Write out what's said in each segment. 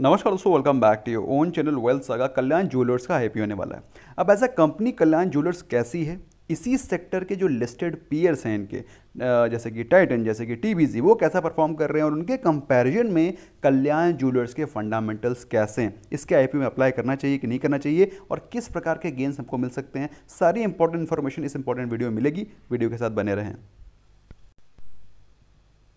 नमस्कार दोस्तों welcome back to your own channel wealth saga Kalyan jewellers का IPO होने वाला है। अब अ कंपनी कल्याण ज्वेलर्स कैसी है? इसी सेक्टर के जो लिस्टेड पीयर्स हैं इनके जैसे कि टाइटन जैसे कि टीबीजी वो कैसा परफॉर्म कर रहे हैं और उनके कंपैरिजन में कल्याण ज्वेलर्स के फंडामेंटल्स कैसे हैं? इसके आईपीओ में अप्लाई करना चाहिए कि नहीं करना चाहिए और किस प्रकार के गेंस हमको मिल सकते हैं? सारी इंपॉर्टेंट इन्फॉर्मेशन इस इंपॉर्टेंट वीडियो में मिलेगी। वीडियो के साथ बने रहें।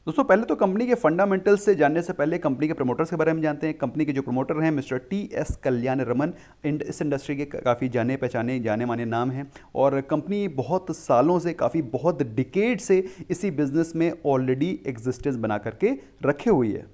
दोस्तों, पहले तो कंपनी के फंडामेंटल्स से जानने से पहले कंपनी के प्रमोटर्स के बारे में जानते हैं। कंपनी के जो प्रमोटर हैं mister T S Kalyanaraman इस इंडस्ट्री के काफ़ी जाने पहचाने, जाने माने नाम हैं। और कंपनी बहुत सालों से, काफ़ी बहुत डिकेड से इसी बिज़नेस में ऑलरेडी एग्जिस्टेंस बना करके रखे हुई है।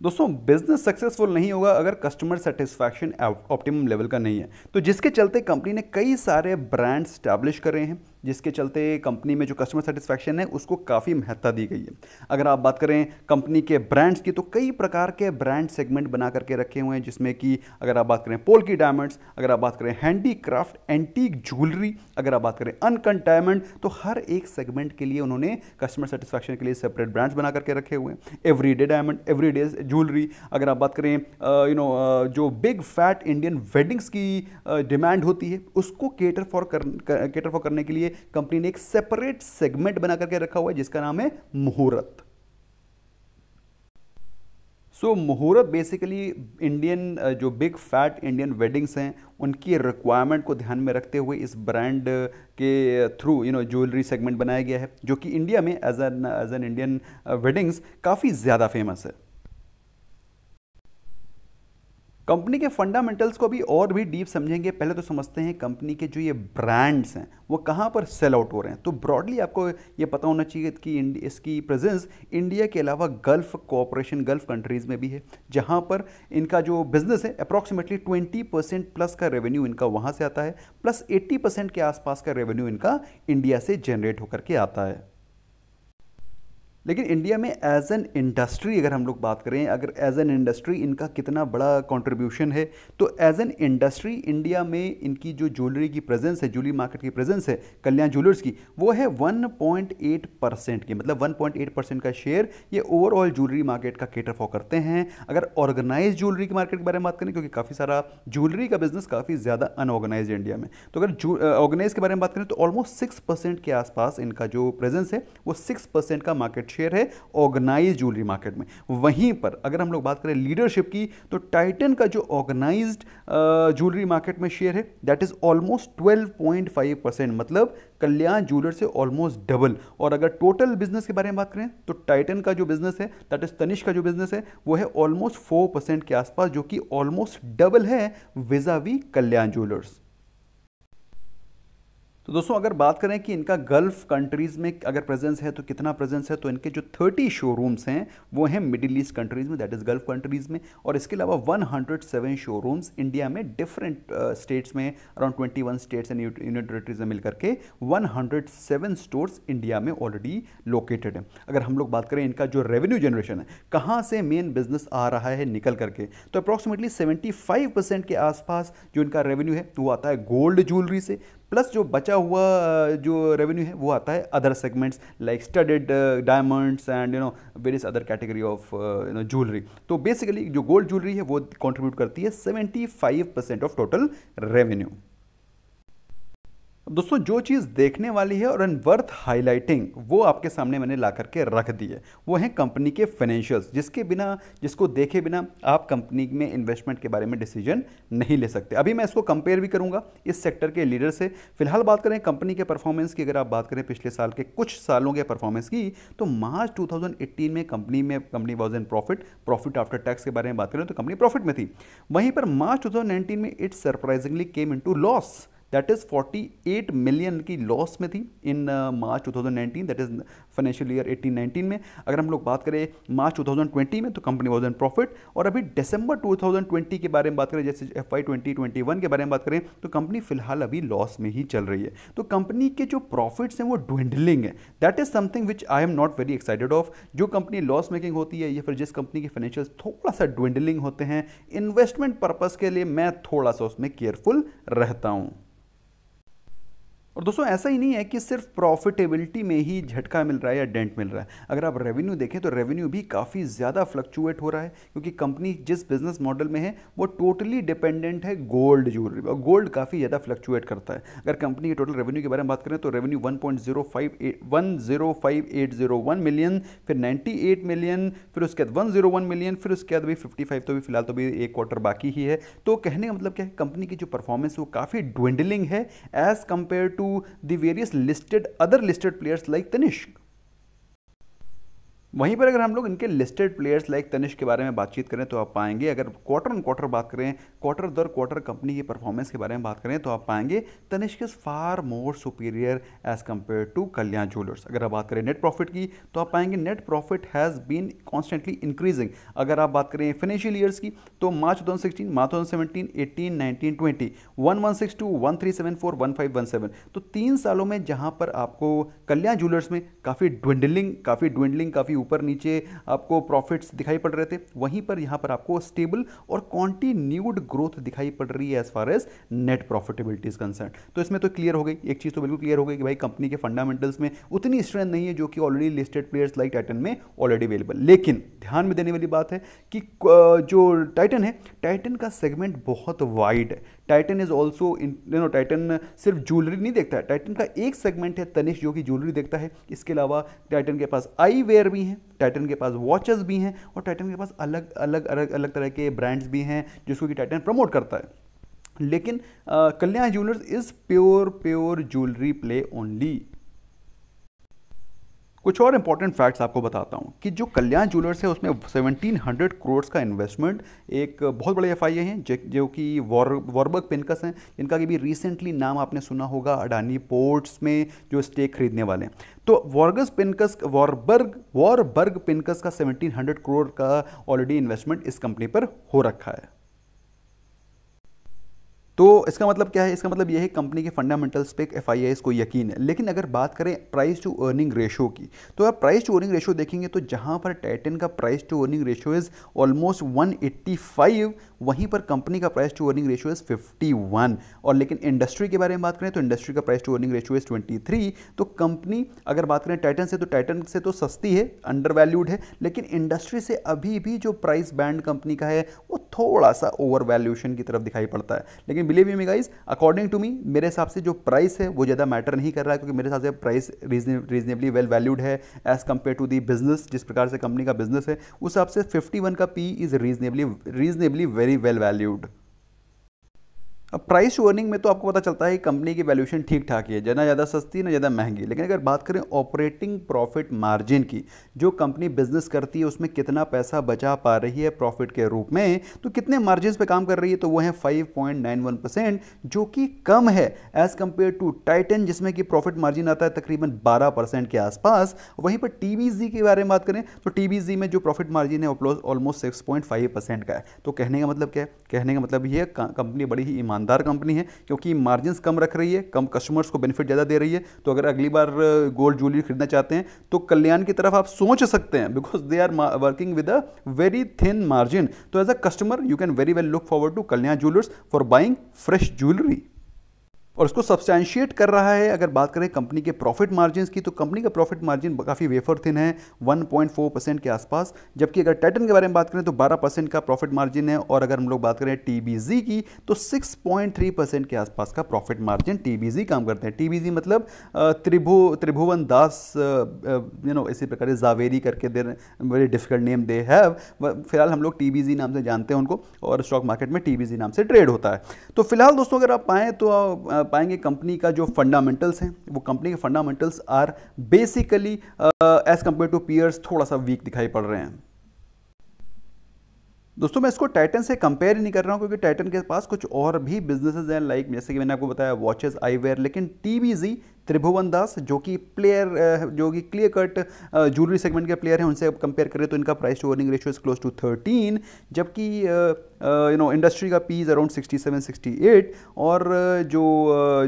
दोस्तों बिज़नेस सक्सेसफुल नहीं होगा अगर कस्टमर सेटिस्फैक्शन ऑप्टिमम लेवल का नहीं है। तो जिसके चलते कंपनी ने कई सारे ब्रांड स्टैब्लिश कर रहे हैं। जिसके चलते कंपनी में जो कस्टमर सेटिस्फैक्शन है, उसको काफ़ी महत्ता दी गई है। अगर आप बात करें कंपनी के ब्रांड्स की तो कई प्रकार के ब्रांड सेगमेंट बना करके रखे हुए हैं, जिसमें कि अगर आप बात करें पोल की डायमंड्स अगर आप बात करें हैंडी क्राफ्ट एंटीक ज्वेलरी अगर आप बात करें अनकन डायमंड तो हर एक सेगमेंट के लिए उन्होंने कस्टमर सेटिस्फैक्शन के लिए सेपरेट ब्रांड्स बना करके रखे हुए हैं। Every day diamond every day jewellery अगर आप बात करें यू नो जो बिग फैट इंडियन वेडिंग्स की डिमांड होती है, उसको केटर फॉर कर केटर फॉर करने के लिए कंपनी ने एक सेपरेट सेगमेंट बना करके रखा हुआ है जिसका नाम है Muhurat. So so, Muhurat basically Indian जो बिग फैट इंडियन वेडिंग्स हैं उनकी रिक्वायरमेंट को ध्यान में रखते हुए इस ब्रांड के through you know jewellery segment बनाया गया है जो कि इंडिया में as an as an Indian weddings काफ़ी ज़्यादा फ़ेमस है। कंपनी के फंडामेंटल्स को भी और भी डीप समझेंगे। पहले तो समझते हैं कंपनी के जो ये ब्रांड्स हैं, वो कहाँ पर सेल आउट हो रहे हैं। तो ब्रॉडली आपको ये पता होना चाहिए कि इसकी प्रेजेंस इंडिया के अलावा गल्फ कोऑपरेशन गल्फ कंट्रीज़ में भी है, जहाँ पर इनका जो बिज़नेस है अप्रॉक्सीमेटली ट्वेंटी परसेंट प्लस का रेवेन्यू इनका वहाँ से आता है प्लस एट्टी परसेंट के आसपास का रेवेन्यू इनका इंडिया से जनरेट होकर के आता है। लेकिन इंडिया में एज एन इंडस्ट्री अगर हम लोग बात करें, अगर एज एन इंडस्ट्री इनका कितना बड़ा कंट्रीब्यूशन है तो एज एन इंडस्ट्री इंडिया में इनकी जो ज्वेलरी की प्रेजेंस है ज्वेलरी मार्केट की प्रेजेंस है, कल्याण ज्वेलर्स की, वो है 1.8 परसेंट की मतलब 1.8 परसेंट का शेयर ये ओवरऑल ज्वेलरी मार्केट का केटर फॉर करते हैं। अगर ऑर्गेनाइज ज्वेलरी की मार्केट के बारे में बात करें, क्योंकि काफ़ी सारा ज्वेलरी का बिज़नेस काफ़ी ज़्यादा अनऑर्गेनाइज इंडिया में तो अगर ऑर्गेनाइज के बारे में बात करें तो ऑलमोस्ट सिक्स के आसपास इनका जो प्रेजेंस है, वो सिक्स का मार्केट शेयर है ऑर्गेनाइज ज्वेलरी मार्केट में। वहीं पर अगर हम लोग बात करें लीडरशिप की तो टाइटन का जो ऑर्गेनाइज ज्वेलरी मार्केट में शेयर है दैट इज़ ऑलमोस्ट 12.5 परसेंट मतलब कल्याण ज्वेलर से ऑलमोस्ट डबल और अगर टोटल बिज़नेस के बारे में बात करें तो टाइटन का जो बिज़नेस है दैट इज़ तनिष का जो बिज़नेस है, वो है ऑलमोस्ट फोर परसेंट के आसपास, जो कि ऑलमोस्ट डबल है विजावी कल्याण ज्वेलर्स। तो दोस्तों अगर बात करें कि इनका गल्फ कंट्रीज़ में अगर प्रेजेंस है तो कितना प्रेजेंस है तो इनके जो 30 शोरूम्स हैं वो हैं मिडिल ईस्ट कंट्रीज़ में दैट इज़ गल्फ कंट्रीज़ में और इसके अलावा 107 शोरूम्स इंडिया में डिफरेंट स्टेट्स uh, में around 21 states and union territories में मिलकर के 107 स्टोर्स इंडिया में ऑलरेडी लोकेटेड है। अगर हम लोग बात करें इनका जो रेवेन्यू जनरेशन है कहाँ से मेन बिज़नेस आ रहा है निकल करके तो अप्रॉक्सीमेटली सेवेंटी के आसपास जो इनका रेवेन्यू है वो आता है गोल्ड ज्वेलरी से। प्लस जो बचा हुआ जो रेवेन्यू है, वो आता है other segments like studded diamonds and you know various other category of you know jewellery तो बेसिकली जो गोल्ड ज्वेलरी है, वो कंट्रीब्यूट करती है 75 परसेंट ऑफ़ टोटल रेवेन्यू दोस्तों, जो चीज़ देखने वाली है और एन वर्थ हाईलाइटिंग वो आपके सामने मैंने ला करके रख दी है। वो है कंपनी के फाइनेंशियल्स जिसके बिना, जिसको देखे बिना आप कंपनी में इन्वेस्टमेंट के बारे में डिसीज़न नहीं ले सकते। अभी मैं इसको कंपेयर भी करूँगा इस सेक्टर के लीडर से। फ़िलहाल बात करें कंपनी के परफॉर्मेंस की, अगर आप बात करें पिछले साल के कुछ सालों के परफॉर्मेंस की तो मार्च टू में कंपनी में company was in profit profit after tax के बारे में बात करें तो कंपनी प्रॉफिट में थी। वहीं पर मार्च टू में it surprisingly came in loss that is 48 million की लॉस में थी in March 2019 that is financial year 18-19 में। अगर हम लोग बात करें मार्च 2020 में तो कंपनी वॉज़ इन प्रॉफिट और अभी दिसंबर 2020 के बारे में बात करें, जैसे एफ़ आई के बारे में बात करें तो कंपनी फ़िलहाल अभी लॉस में ही चल रही है। तो कंपनी के जो प्रॉफिट्स हैं, वो ड्विंडलिंग है। That is something which I am not very excited of जो कंपनी लॉस मेकिंग होती है, या फिर जिस कंपनी के फाइनेंशियल थोड़ा सा ड्विंडलिंग होते हैं इन्वेस्टमेंट पर्पज़ के लिए मैं थोड़ा सा उसमें केयरफुल रहता हूँ। और दोस्तों, ऐसा ही नहीं है कि सिर्फ़ प्रॉफिटेबिलिटी में ही झटका मिल रहा है या डेंट मिल रहा है। अगर आप रेवेन्यू देखें तो रेवेन्यू भी काफ़ी ज़्यादा फ्लक्चुएट हो रहा है, क्योंकि कंपनी जिस बिज़नेस मॉडल में है, वो टोटली डिपेंडेंट है गोल्ड ज्वेलरी और गोल्ड काफ़ी ज़्यादा फ्लक्चुएट करता है। अगर कंपनी के टोटल रेवेन्यू के बारे में बात करें तो revenue one point zero five one zero five eight zero one million फिर नाइन्टी एट मिलियन फिर उसके बाद वन ज़ीरो वन मिलियन फिर उसके बाद भी फिफ्टी फाइव तो भी फ़िलहाल तो भी एक क्वार्टर बाकी ही है। तो कहने का मतलब क्या है? कंपनी की जो परफॉर्मेंस वो काफ़ी ड्वेंडलिंग है as compare to to the various listed other listed players like Tanishq. वहीं पर अगर हम लोग इनके लिस्टेड प्लेयर्स लाइक तनिष के बारे में बातचीत करें तो आप पाएँगे, अगर क्वार्टर ऑन क्वार्टर बात करें क्वार्टर दर क्वार्टर कंपनी की परफॉर्मेंस के बारे में बात करें तो आप पाएँगे Tanishq is far more superior as compare to Kalyan jewellers अगर आप बात करें नेट प्रॉफिट की तो आप पाएँगे net profit has been constantly increasing अगर आप बात करें फाइनेंशियल ईयर्स की तो March thousand March seventeen eighteen, nineteen, twenty one one six two one three seven four one five one seven तो तीन सालों में जहाँ पर आपको कल्याण ज्वेलर्स में काफ़ी ड्विंडलिंग काफ़ी ड्विंडलिंग काफ़ी ऊपर नीचे आपको प्रॉफिट्स दिखाई पड़ रहे थे। वहीं पर यहाँ पर आपको स्टेबल और कॉन्टीन्यूड ग्रोथ दिखाई पड़ रही है as far as net profitability is concern तो इसमें तो क्लियर हो गई। एक चीज़ तो बिल्कुल क्लियर हो गई कि भाई कंपनी के फंडामेंटल्स में उतनी स्ट्रेंथ नहीं है जो कि already listed players like Titan में ऑलरेडी अवेलेबल लेकिन ध्यान में देने वाली बात है कि जो टाइटन है टाइटन का सेगमेंट बहुत वाइड है। Titan is also no Titan सिर्फ़ ज्वेलरी नहीं देखता है। टाइटन का एक सेगमेंट है तनिष जो कि ज्वेलरी देखता है। इसके अलावा टाइटन के पास आई वेयर भी हैं। टाइटन के पास वॉचेस भी हैं और टाइटन के पास अलग अलग अलग अलग तरह के ब्रांड्स भी हैं जिसको कि टाइटन प्रमोट करता है। लेकिन Kalyan jewellers is pure pure jewellery play only कुछ और इंपॉर्टेंट फैक्ट्स आपको बताता हूँ कि जो कल्याण ज्वेलर्स है, उसमें 1700 करोड़ का इन्वेस्टमेंट एक बहुत बड़े एफ़ हैं, जो कि वॉर वॉरबर्ग पिनकस हैं, जिनका कि भी रिसेंटली नाम आपने सुना होगा अडानी पोर्ट्स में जो स्टेक खरीदने वाले हैं। तो वॉर्गस पिनकस वॉरबर्ग वॉरबर्ग पिनकस का 1700 करोड़ का ऑलरेडी इन्वेस्टमेंट इस कंपनी पर हो रखा है। तो इसका मतलब क्या है? इसका मतलब यह है कंपनी के फंडामेंटल्स पे एफ़ आई को यकीन है। लेकिन अगर बात करें प्राइस टू अर्निंग रेशो की तो आप प्राइस टू अर्निंग रेशो देखेंगे तो जहाँ पर टाइटन का price to earning ratio is almost 185 वहीं पर कंपनी का price to earning ratio is 51 और लेकिन इंडस्ट्री के बारे में बात करें तो इंडस्ट्री का price to earning ratio is 23 तो कंपनी अगर बात करें टाइटन से तो टाइटन से तो सस्ती है अंडर वैल्यूड है। लेकिन इंडस्ट्री से अभी भी जो प्राइस बैंड कंपनी का है, वो थोड़ा सा ओवर की तरफ़ दिखाई पड़ता है। लेकिन believe you me guys according to me मेरे हिसाब से जो प्राइस है, वो ज़्यादा मैटर नहीं कर रहा है, क्योंकि मेरे हिसाब से प्राइस रीजनेबली वेल वैल्यूड है as compare to the business जिस प्रकार से कंपनी का बिज़नेस है, उस हिसाब से 51 का P is reasonably reasonably very well valued अब प्राइस टू अर्निंग में तो आपको पता चलता है कि कंपनी की वैल्यूशन ठीक ठाक ही, ना ज़्यादा सस्ती, ना ज़्यादा महँगी। लेकिन अगर बात करें ऑपरेटिंग प्रॉफिट मार्जिन की, जो कंपनी बिज़नेस करती है, उसमें कितना पैसा बचा पा रही है प्रॉफिट के रूप में तो कितने मार्जिन पे काम कर रही है तो वो है 5.91 परसेंट जो कि कम है। एज कंपेयर टू टाइटन जिसमें कि प्रॉफिट मार्जिन आता है तकरीबन बारह परसेंट के आसपास, वहीं पर टी के बारे में बात करें तो टी में जो प्रॉफिट मार्जिन है ऑलमोस्ट सिक्स का है। तो कहने का मतलब क्या है? कहने का मतलब ये कंपनी बड़ी ही ईमान ईमानदार कंपनी है, क्योंकि मार्जिन कम रख रही है, कम कस्टमर्स को बेनिफिट ज़्यादा दे रही है। तो अगर अगली बार गोल्ड ज्वेलरी खरीदना चाहते हैं तो कल्याण की तरफ़ आप सोच सकते हैं because they are working with a very thin margin तो as a customer you can very well look forward to Kalyan jewellers for buying fresh jewellery और उसको सब्सटैंशिएट कर रहा है। अगर बात करें कंपनी के प्रॉफिट मार्जिन की तो कंपनी का प्रॉफिट मार्जिन काफ़ी वेफर थिन है 1.4 परसेंट के आसपास। जबकि अगर टाइटन के बारे में बात करें तो 12 परसेंट का प्रॉफिट मार्जिन है। और अगर हम लोग बात करें टीबीजी की तो 6.3 परसेंट के आसपास का प्रॉफिट मार्जिन टीबीजी काम करते हैं। टी मतलब त्रिभु, त्रिभुवन दास यू नो इसी प्रकार जावेरी करके they very difficult name they have फ़िलहाल हम लोग टीबीजी नाम से जानते हैं उनको, और स्टॉक मार्केट में टीबीजी नाम से ट्रेड होता है। तो फ़िलहाल दोस्तों, अगर आप पाएँ तो पाएँगे कंपनी का जो फंडामेंटल्स हैं, वो कंपनी के fundamentals are basically as compare to peers थोड़ा सा वीक दिखाई पड़ रहे हैं। दोस्तों, मैं इसको टाइटन से कंपेयर ही नहीं कर रहा हूँ, क्योंकि टाइटन के पास कुछ और भी बिजनेसेस हैं लाइक जैसे कि मैंने आपको बताया वॉचेस आईवेयर लेकिन टीबीजी त्रिभुवन दास, जो कि प्लेयर जो कि क्लियर कट ज्वेलरी सेगमेंट के प्लेयर हैं, उनसे कंपेयर करें तो इनका price to earning ratio is close to thirteen जबकि यू नो इंडस्ट्री का P is around sixty seven sixty eight और जो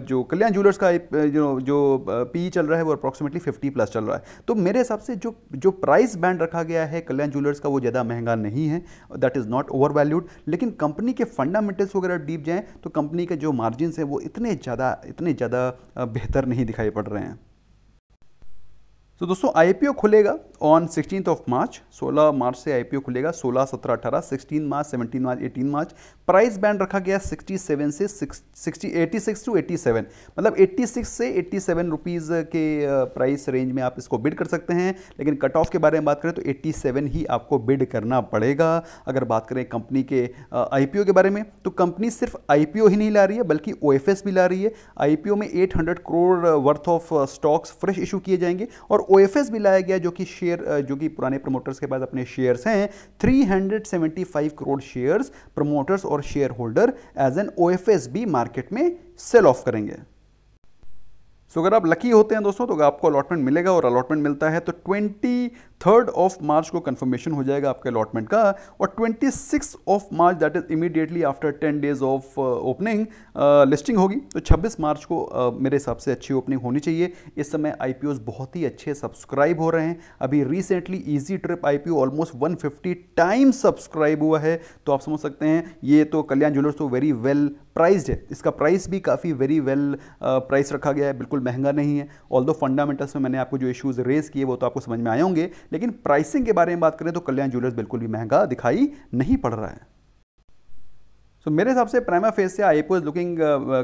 जो कल्याण ज्वेलर्स का यू नो जो पी चल रहा है वो अप्रॉक्सीमेटली फिफ्टी प्लस चल रहा है। तो मेरे हिसाब से जो जो प्राइस बैंड रखा गया है कल्याण ज्वेलर्स का वो ज़्यादा महँगा नहीं है that is not over valued लेकिन कंपनी के फंडामेंटल्स वगैरह डीप जाएँ तो कंपनी के जो मार्जिन हैं वो इतने ज़्यादा इतने ज़्यादा बेहतर नहीं दिखाई पड़ रहे हैं। तो दोस्तों आईपीओ खुलेगा on sixteen of March 16 March से आईपीओ खुलेगा 16, 17, 18, 16 मार्च 17 मार्च 18 मार्च। प्राइस बैंड रखा गया 67 से 60 86 टू 87 मतलब 86 से 87 रुपीज़ के प्राइस रेंज में आप इसको बिड कर सकते हैं। लेकिन कट ऑफ़ के बारे में बात करें तो 87 ही आपको बिड करना पड़ेगा। अगर बात करें कंपनी के आईपीओ के बारे में तो कंपनी सिर्फ़ आईपीओ ही नहीं ला रही है बल्कि ओएफएस भी ला रही है। आईपीओ में 800 crore worth of stocks fresh issue किए जाएँगे और ओ भी लाया गया जो कि शेयर जो कि पुराने प्रमोटर्स के पास अपने शेयर्स हैं। 375 करोड़ शेयर्स प्रमोटर्स और share holder as an O भी मार्केट में सेल ऑफ़ करेंगे। सो so, अगर आप लकी होते हैं दोस्तों तो आपको अलॉटमेंट मिलेगा और अलॉटमेंट मिलता है तो ट्वेंटी थर्ड ऑफ़ मार्च को कंफर्मेशन हो जाएगा आपके अलॉटमेंट का और twenty six of March that is immediately after ten days of opening listing होगी। तो 26 मार्च को uh, मेरे हिसाब से अच्छी ओपनिंग होनी चाहिए। इस समय आई बहुत ही अच्छे सब्सक्राइब हो रहे हैं। अभी recently Easy Trip I almost 150 times subscribe हुआ है। तो आप समझ सकते हैं ये तो कल्याण ज्वेलर्स तो वेरी वेल प्राइस्ड है। इसका प्राइस भी काफ़ी वेरी वेल प्राइस रखा गया है। बिल्कुल महँगा नहीं है। ऑल दो फंडामेंटल्स में मैंने आपको जो इश्यूज़ रेज किए वो तो आपको समझ में आए होंगे। लेकिन प्राइसिंग के बारे में बात करें तो कल्याण ज्वेलर्स बिल्कुल भी महँगा दिखाई नहीं पड़ रहा है। तो मेरे हिसाब से प्राइमा फेस से आई इज़ लुकिंग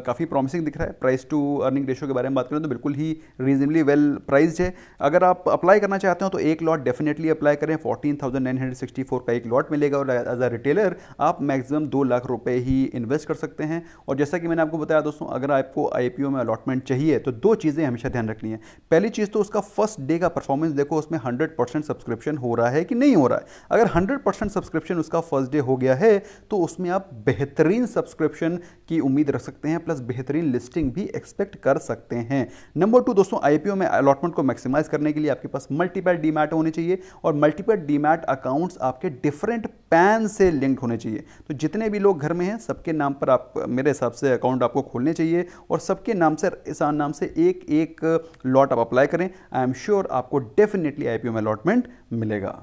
काफ़ी प्रॉमिसिंग दिख रहा है। प्राइस टू अर्निंग रेशियो के बारे में बात करें तो बिल्कुल ही रीजनेबली वेल प्राइस्ड है। अगर आप अप्लाई करना चाहते हो तो एक लॉट डेफिनेटली अप्लाई करें। Fourteen thousand nine hundred sixty four का एक लॉट मिलेगा और एज अ रिटेलर आप मैक्सिमम दो लाख रुपए ही इन्वेस्ट कर सकते हैं। और जैसा कि मैंने आपको बताया दोस्तों, अगर आपको आईपीओ में अलॉटमेंट चाहिए तो दो चीज़ें हमेशा ध्यान रखनी है। पहली चीज़ तो उसका फ़र्स्ट डे का परफॉर्मेंस देखो, उसमें हंड्रेड सब्सक्रिप्शन हो रहा है कि नहीं हो रहा है? अगर हंड्रेड सब्सक्रिप्शन उसका फ़र्स्ट डे हो गया है तो उसमें आप बेहतरीन सब्सक्रिप्शन की उम्मीद रख सकते हैं, प्लस बेहतरीन लिस्टिंग भी एक्सपेक्ट कर सकते हैं। नंबर टू दोस्तों आईपीओ में अलॉटमेंट को मैक्सिमाइज करने के लिए आपके पास मल्टीपल डीमैट होने चाहिए और मल्टीपल डीमैट अकाउंट्स आपके डिफरेंट पैन से लिंक्ड होने चाहिए। तो जितने भी लोग घर में हैं, सबके नाम पर आप, मेरे हिसाब से अकाउंट आपको खोलने चाहिए और सबके नाम से इस नाम से एक एक लॉट आप अप्लाई करें। आई एम श्योर आपको डेफिनेटली आईपीओ में अलॉटमेंट मिलेगा।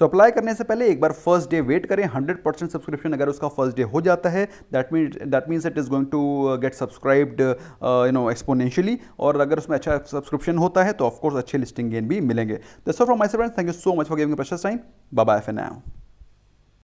सो अप्लाई करने से पहले एक बार फ़र्स्ट डे वेट करें। 100 परसेंट सब्सक्रिप्शन अगर उसका फ़र्स्ट डे हो जाता है that mean that means it is going to get subscribed you know exponentially और अगर उसमें अच्छा सब्सक्रिप्शन होता है तो ऑफकोर्स अच्छे लिस्टिंग गेन भी मिलेंगे। दस from my friends thank you so much for giving precious time bye bye for now